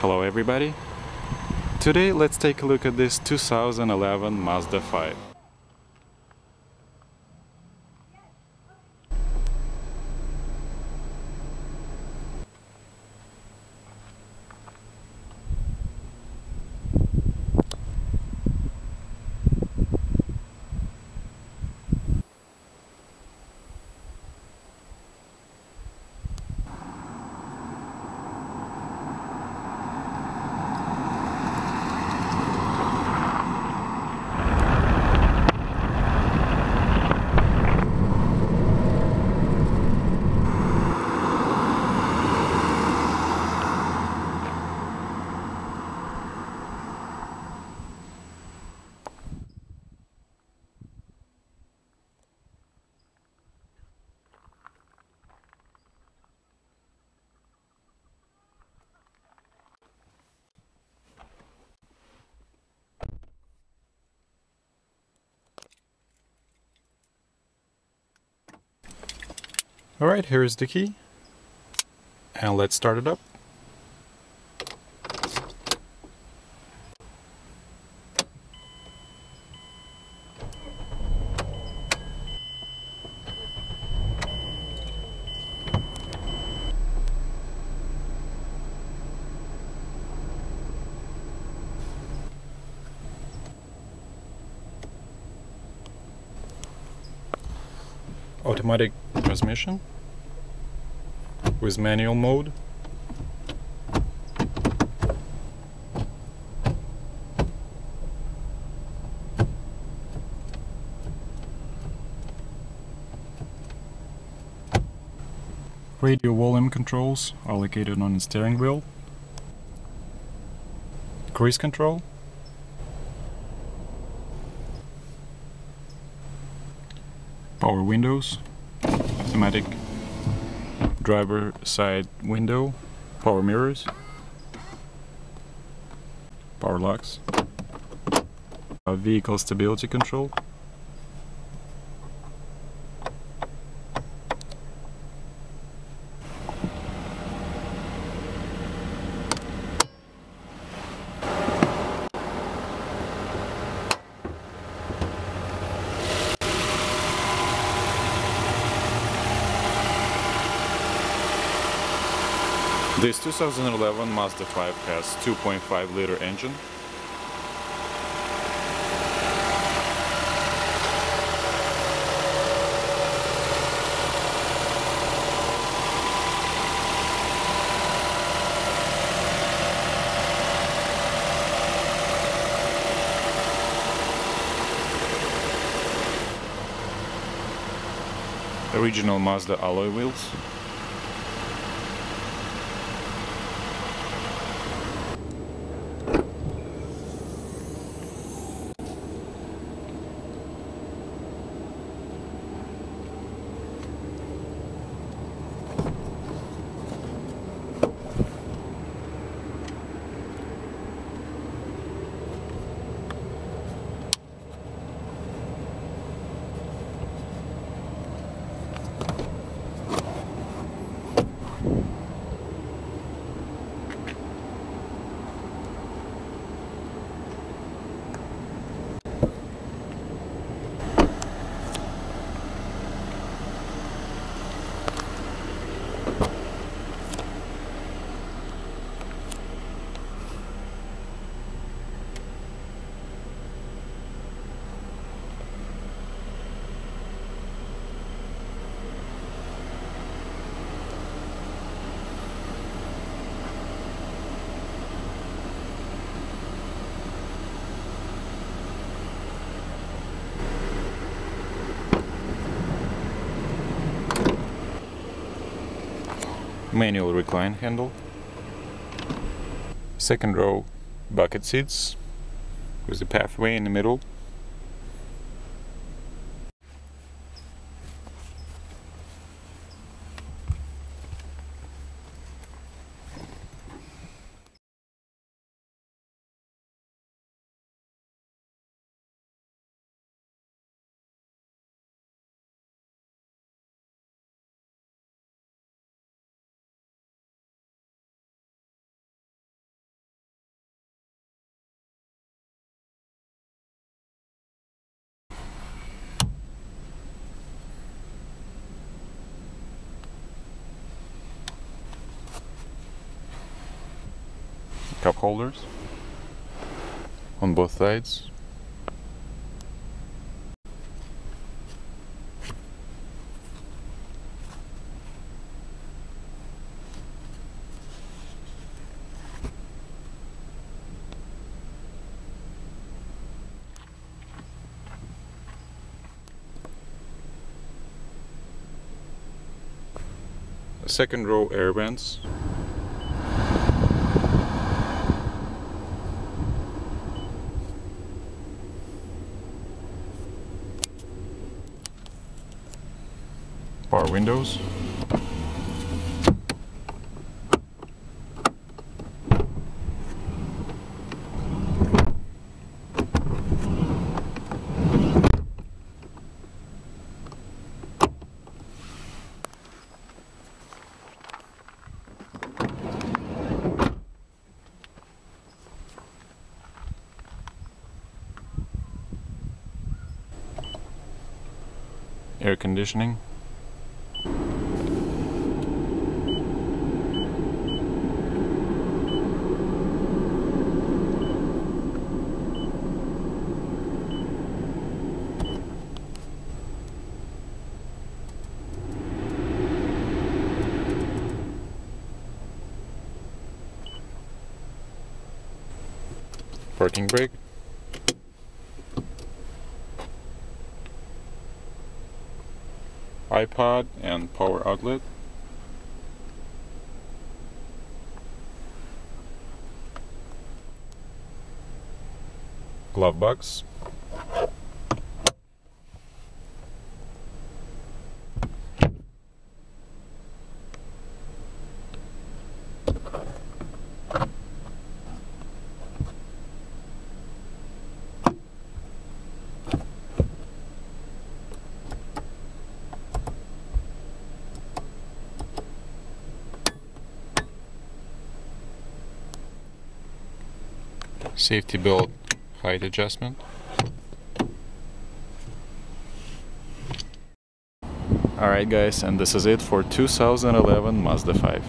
Hello everybody. Today let's take a look at this 2011 Mazda 5. Alright, here is the key. And let's start it up. Automatic transmission with manual mode. Radio volume controls are located on the steering wheel. Cruise control. Power windows. Automatic driver side window, power mirrors, power locks, uh, vehicle stability control, This 2011 Mazda 5 has 2.5 liter engine. Original Mazda alloy wheels. Manual recline handle, second row bucket seats with the pathway in the middle, cup holders on both sides. Second row air vents. Bar windows. Air conditioning. Parking brake. iPod and power outlet. Glove box. Safety belt height adjustment. Alright guys, and this is it for 2011 Mazda 5.